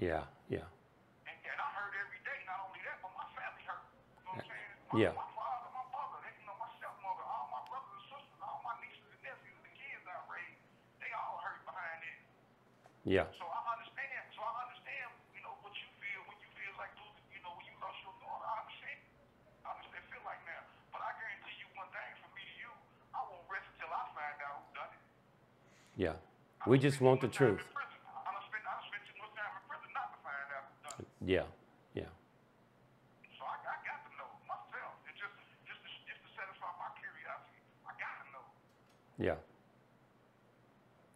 Yeah, yeah, And, and I hurt every day. Not only that, but my family hurt. You know what I'm saying? My, Yeah. My father, my mother, they, you know, my stepmother, all my brothers and sisters, all my nieces and nephews, the kids I raised, they all hurt behind it. yeah, So I understand. So I understand, you know, what you feel when you feel like you know, when you lost your daughter. I understand. I understand. Feel like now. But I guarantee you one thing: from me to you, I won't rest until I find out who done it. yeah. We just want the truth. I done spent, I done spent too much time in prison not to find out who done it. Yeah, yeah, So I, I got to know myself. It's just, just, to, just to satisfy my curiosity. I got to know. yeah,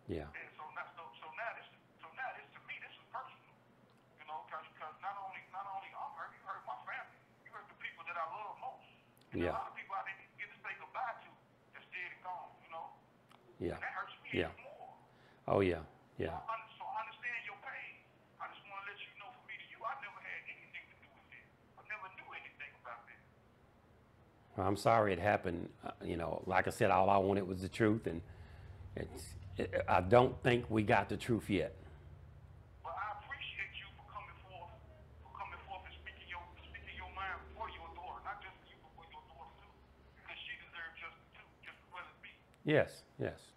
yeah, And so now, so, so now this, so now this to me, this is personal. You know, because not only, not only I'm hurt, you hurt my family. You hurt the people that I love most. And Yeah. A lot of people I didn't get to say goodbye to that's dead and gone. You know, yeah. and that hurts me Yeah. even more. Oh, yeah, yeah, so I understand your pain. I just want to let you know, for me to you, I never had anything to do with it. I never knew anything about it. Well, I'm sorry it happened. Uh, you know, like I said, all I wanted was the truth, and it's, it, I don't think we got the truth yet. But I appreciate you for coming forth, for coming forth and speaking your speaking your mind for your daughter, not just you, but for your daughter too, because she deserves just too, just as well as me. Yes, yes.